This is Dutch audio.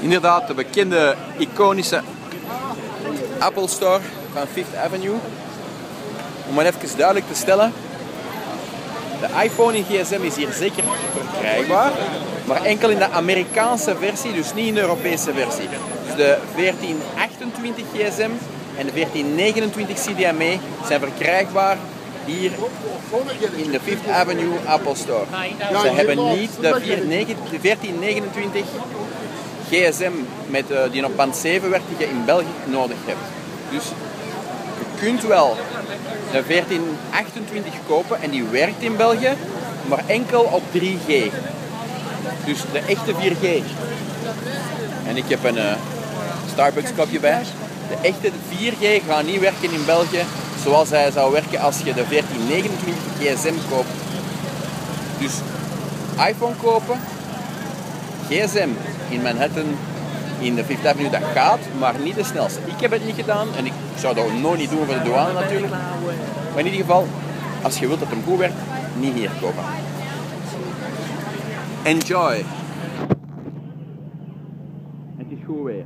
Inderdaad, de bekende iconische Apple Store van Fifth Avenue. Om het even duidelijk te stellen. De iPhone in GSM is hier zeker verkrijgbaar, maar enkel in de Amerikaanse versie, dus niet in de Europese versie. Dus de 1428 GSM en de 1429 CDMA zijn verkrijgbaar hier in de Fifth Avenue Apple Store. Ze hebben niet de 1429 GSM met, uh, die op band 7 werkt die je in België nodig hebt. Dus je kunt wel de 1428 kopen en die werkt in België, maar enkel op 3G. Dus de echte 4G. En ik heb een uh, Starbucks kopje bij. De echte 4G gaat niet werken in België zoals hij zou werken als je de 1429 GSM koopt. Dus iPhone kopen, GSM in Manhattan in de Fifth Avenue, dat gaat, maar niet de snelste. Ik heb het niet gedaan en ik zou dat nooit niet doen voor de douane natuurlijk. Maar in ieder geval, als je wilt dat hem goed werkt, niet hier kopen. Enjoy! Het is goed weer.